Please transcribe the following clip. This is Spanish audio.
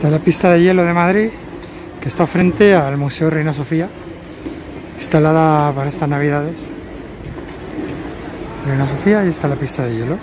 Esta es la pista de hielo de Madrid, que está frente al Museo Reina Sofía, instalada para estas navidades. Reina Sofía y está la pista de hielo.